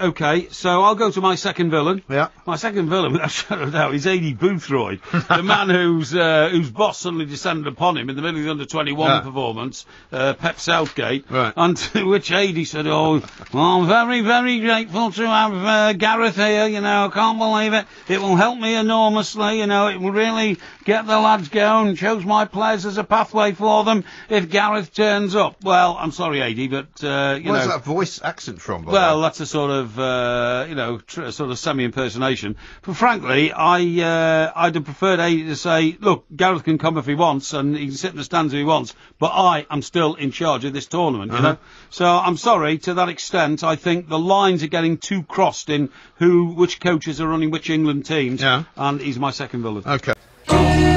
okay, so I'll go to my second villain. Yeah. My second villain, without a shadow of a doubt, is Aidy Boothroyd, the man whose uh, whose boss suddenly descended upon him in the middle of the under 21 Yeah. performance, uh, Pep Southgate, Right. and to which Aidy said, oh, well, I'm very, very grateful to have uh, Gareth here, you know, I can't believe it. It will help me enormously, you know, it will really get the lads going, shows my players as a pathway for them if Gareth turns up. Well, I'm sorry, Aidy, but, uh, you Where's know... that voice accent from? Well, that's a sort of, uh, you know, tr- sort of semi-impersonation. But frankly, I, uh, I'd have preferred A to say, look, Gareth can come if he wants, and he can sit in the stands if he wants, but I am still in charge of this tournament, Uh-huh. you know? So I'm sorry, to that extent, I think the lines are getting too crossed in who, which coaches are running which England teams, Yeah. and he's my second villain. okay.